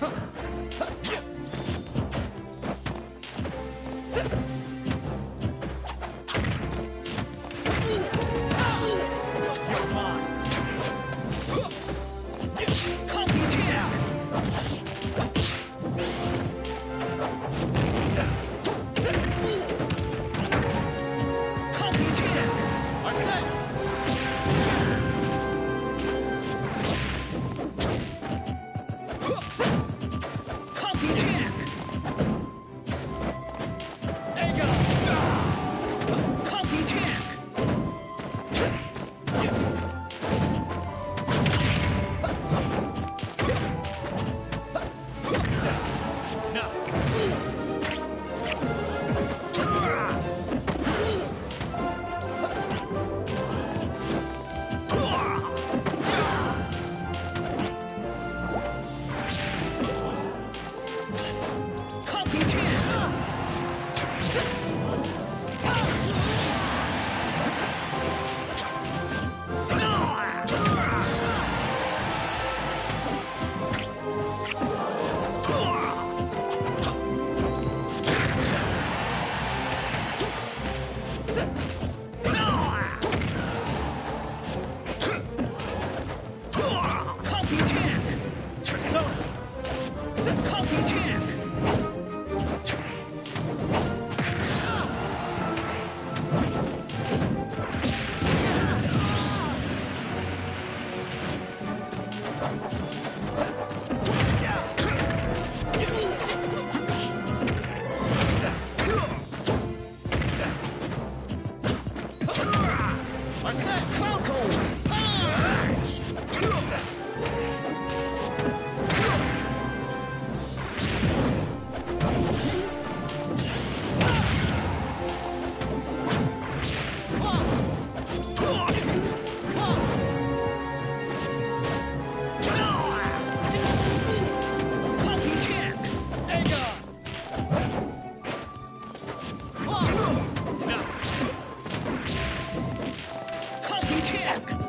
哼 Captain